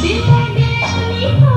Bila dia melihat